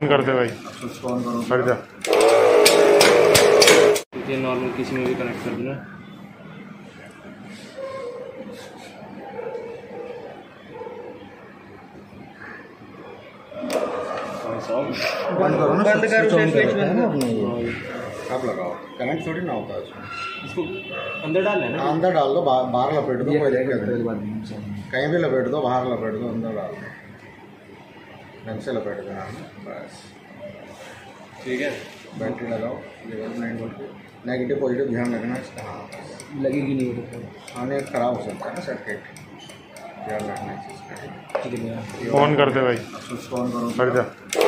Phone कर दे भाई। On हट जा ये नॉर्मल किसी में भी कनेक्ट कर देना। बंद करो ऑन है हाँ, अब लगाओ। करंट थोड़ी ना होता है इसको अंदर डालना है ना अंदर डाल दो बाहर लपेट दो कोई कहीं भी लपेट दो बाहर लपेट दो अंदर डाल दो। लपेट देना बस। ठीक है। बैटरी लगाओ लेवल नाइन वोल्ट की नेगेटिव पॉजिटिव ध्यान रखना। इसका हाँ लगेगी नहीं वो तो। हाँ नहीं खराब हो सकता है ना सर्किट ध्यान रखना चीज़ का ठीक है भैया। फ़ोन कर दे भाई। स्विच ऑन करो। कर जा।